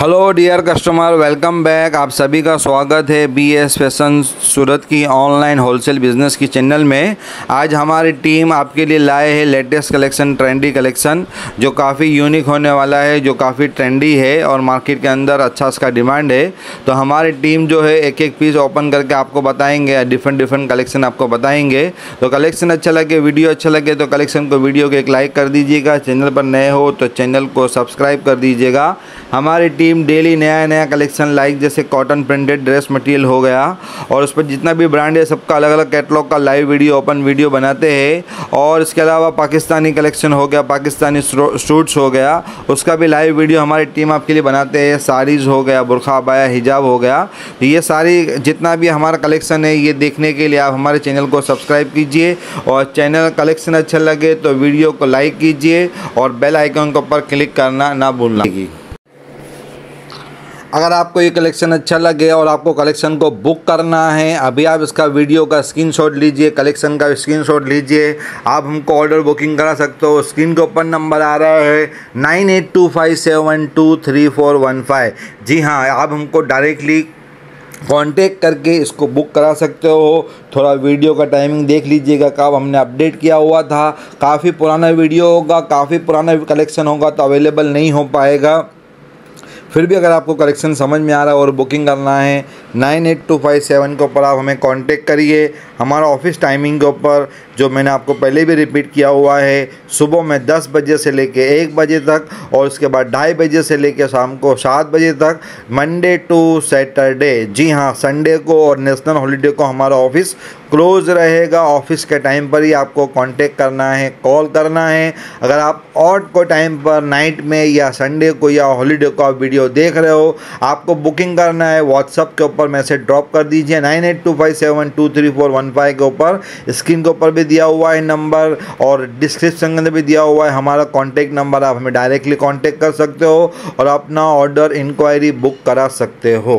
Hello dear customer welcome back आप सभी का स्वागत है बी एस फ़ैशन सूरत की ऑनलाइन होलसेल बिज़नेस की चैनल में। आज हमारी टीम आपके लिए लाए है लेटेस्ट कलेक्शन ट्रेंडी कलेक्शन जो काफ़ी यूनिक होने वाला है, जो काफ़ी ट्रेंडी है और मार्केट के अंदर अच्छा इसका डिमांड है। तो हमारी टीम जो है एक एक पीस ओपन करके आपको बताएँगे डिफरेंट डिफरेंट कलेक्शन आपको बताएँगे। तो कलेक्शन अच्छा लगे वीडियो अच्छा लगे तो कलेक्शन को वीडियो को एक लाइक कर दीजिएगा। चैनल पर नए हो तो चैनल को सब्सक्राइब कर दीजिएगा। हमारी टीम डेली नया नया कलेक्शन लाइक जैसे कॉटन प्रिंटेड ड्रेस मटेरियल हो गया। और उस पर जितना भी ब्रांड है, सबका अलग अलग कैटलॉग का लाइव वीडियो ओपन वीडियो बनाते हैं। और इसके अलावा पाकिस्तानी कलेक्शन हो गया, पाकिस्तानी सूट्स हो गया। उसका भी लाइव वीडियो हमारी टीम आपके लिए बनाते हैं। साड़ीज़ हो गया, बुरखा बाया हिजाब हो गया। तो ये सारी, जितना भी हमारा कलेक्शन है, ये देखने के लिए आप हमारे चैनल को सब्सक्राइब कीजिए। और चैनल कलेक्शन अच्छा लगे तो वीडियो को लाइक कीजिए। और बेल आइकन के ऊपर क्लिक करना ना भूलना। अगर आपको ये कलेक्शन अच्छा लगे और आपको कलेक्शन को बुक करना है, अभी आप इसका वीडियो का स्क्रीनशॉट लीजिए कलेक्शन का स्क्रीनशॉट लीजिए। आप हमको ऑर्डर बुकिंग करा सकते हो। स्क्रीन के ऊपर नंबर आ रहा है nine eight two five seven two three four one five जी हाँ आप हमको डायरेक्टली कांटेक्ट करके इसको बुक करा सकते हो। थोड़ा वीडियो का टाइमिंग देख लीजिएगा। कब हमने अपडेट किया हुआ था। काफ़ी पुराना वीडियो होगा, काफ़ी पुराना कलेक्शन होगा तो अवेलेबल नहीं हो पाएगा। फिर भी अगर आपको करेक्शन समझ में आ रहा है और बुकिंग करना है nine eight two five seven के ऊपर आप हमें कांटेक्ट करिए। हमारा ऑफ़िस टाइमिंग के ऊपर जो मैंने आपको पहले भी रिपीट किया हुआ है, सुबह में दस बजे से लेके एक बजे तक और उसके बाद ढाई बजे से लेके शाम को सात बजे तक मंडे टू सैटरडे जी हाँ संडे को और नेशनल हॉलीडे को हमारा ऑफ़िस क्लोज रहेगा। ऑफ़िस के टाइम पर ही आपको कांटेक्ट करना है कॉल करना है। अगर आप ऑट को टाइम पर नाइट में या संडे को या हॉलीडे को आप वीडियो देख रहे हो, आपको बुकिंग करना है व्हाट्सअप के ऊपर मैसेज ड्रॉप कर दीजिए। Nine eight two five seven two three four one five के ऊपर स्क्रीन के ऊपर भी दिया हुआ है नंबर और डिस्क्रिप्शन अंदर भी दिया हुआ है हमारा कॉन्टैक्ट नंबर आप हमें डायरेक्टली कॉन्टैक्ट कर सकते हो और अपना ऑर्डर इंक्वायरी बुक करा सकते हो।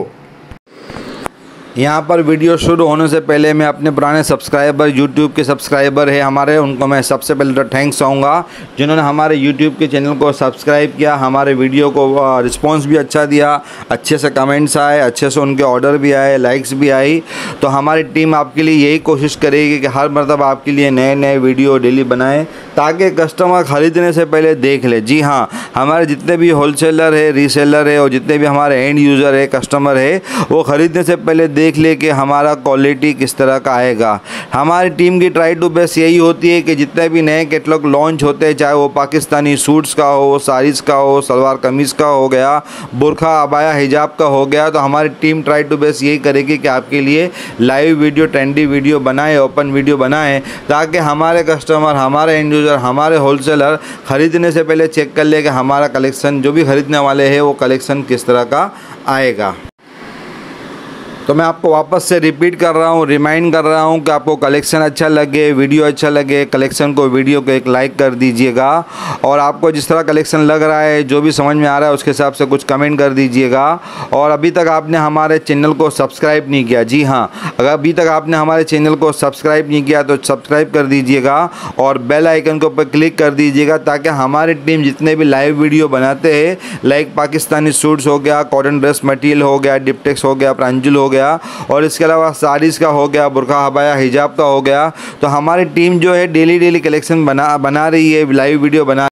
यहाँ पर वीडियो शुरू होने से पहले मैं अपने पुराने सब्सक्राइबर यूट्यूब के सब्सक्राइबर है हमारे, उनको मैं सबसे पहले तो थैंक्स कहूँगा जिन्होंने हमारे यूट्यूब के चैनल को सब्सक्राइब किया, हमारे वीडियो को रिस्पांस भी अच्छा दिया, अच्छे से कमेंट्स आए, अच्छे से उनके ऑर्डर भी आए लाइक्स भी आई। तो हमारी टीम आपके लिए यही कोशिश करेगी कि हर मतलब आपके लिए नए नए वीडियो डेली बनाएँ, ताकि कस्टमर ख़रीदने से पहले देख ले। जी हाँ हमारे जितने भी होलसेलर है रीसेलर है, और जितने भी हमारे एंड यूज़र है कस्टमर है, वो ख़रीदने से पहले देख ले कि हमारा क्वालिटी किस तरह का आएगा। हमारी टीम की ट्राई टू बेस्ट यही होती है कि जितने भी नए कैटलॉग लॉन्च होते हैं, चाहे वो पाकिस्तानी सूट्स का हो साड़ीज़ का हो, सलवार कमीज़ का हो गया, बुरखा, अबाया, हिजाब का हो गया तो हमारी टीम ट्राई टू बेस्ट यही करेगी कि आपके लिए लाइव वीडियो ट्रेंडी वीडियो बनाए ओपन वीडियो बनाएँ, ताकि हमारे कस्टमर हमारे एंड यूज़र हमारे होलसेलर ख़रीदने से पहले चेक कर ले कि हमारा कलेक्शन जो भी ख़रीदने वाले हैं, वो कलेक्शन किस तरह का आएगा। तो मैं आपको वापस से रिपीट कर रहा हूँ रिमाइंड कर रहा हूँ कि आपको कलेक्शन अच्छा लगे वीडियो अच्छा लगे कलेक्शन को वीडियो को एक लाइक कर दीजिएगा और आपको जिस तरह कलेक्शन लग रहा है, जो भी समझ में आ रहा है, उसके हिसाब से कुछ कमेंट कर दीजिएगा और अभी तक आपने हमारे चैनल को सब्सक्राइब नहीं किया। जी हाँ अगर अभी तक आपने हमारे चैनल को सब्सक्राइब नहीं किया तो सब्सक्राइब कर दीजिएगा और बेल आइकन के ऊपर क्लिक कर दीजिएगा ताकि हमारी टीम जितने भी लाइव वीडियो बनाते हैं लाइक पाकिस्तानी सूट्स हो गया कॉटन ड्रेस मटीरियल हो गया डिपटेक्स हो गया प्रांजुल हो गया और इसके अलावा साड़ीज़ का हो गया, बुरखा हबाया, हिजाब का हो गया। तो हमारी टीम जो है डेली डेली कलेक्शन बना बना रही है लाइव वीडियो बना